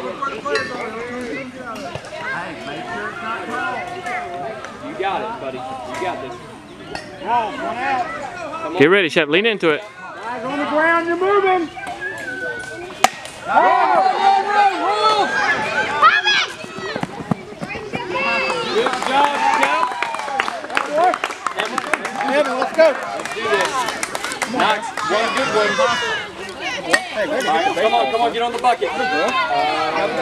You got it, buddy. You got this. Roll, one out. Get ready, Shep. Lean into it. Guys on the ground, you're moving. Good job, Scout. Let's go. Let's do this. Knox, one good one. Come on, come on, get on the bucket. Uh,